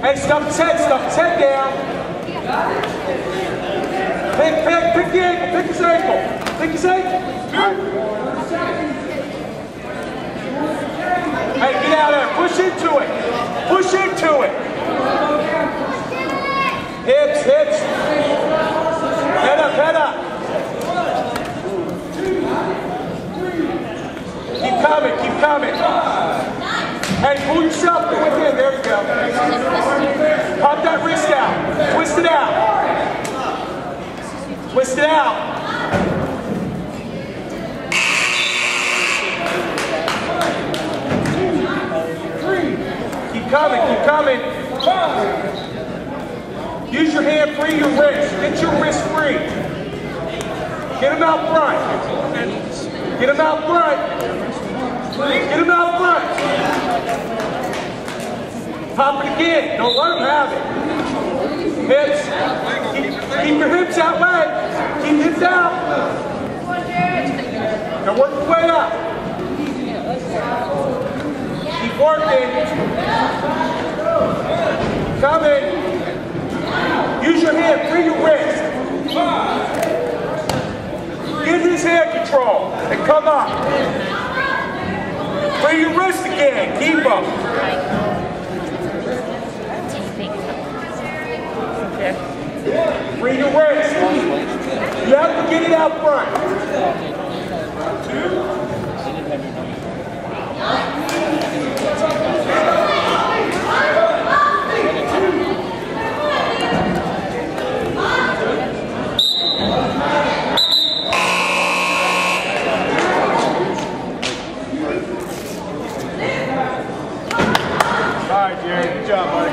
Hey, stop Ted, stop Ted down. Pick, pick, pick the ankle, pick his ankle. Pick his ankle. Hey, get out there, push into it. Push into it. Hips, hips. Head up, head up. Keep coming, keep coming. Hey, pull yourself within, there you go. That wrist out. Twist it out. Twist it out. Keep coming, keep coming. Use your hand, free your wrist. Get your wrist free. Get him out front. Get him out front. Get him out front. Pop it again. Don't let him have it. Hips. Keep, your hips that way. Keep hips out. Now work your way up. Keep working. Coming. Use your hand, free your wrist. Get his hand control and come up. Free your wrist again. Keep up. Free your wrist. You have to get it out front. All right, Jerry. Good job, buddy.